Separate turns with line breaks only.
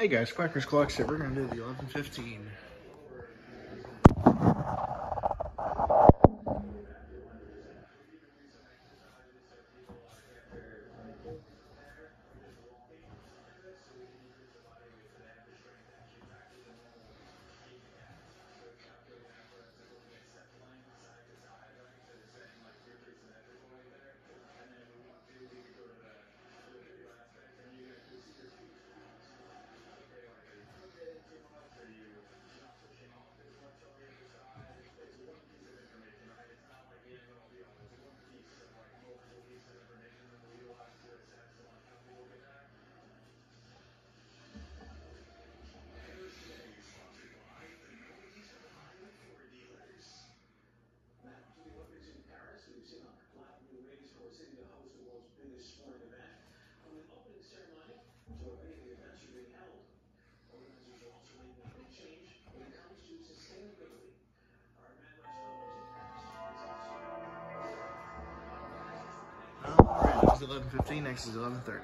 Hey guys, Quackers Collection. We're gonna do the 1115. 11.15, next is 11.30.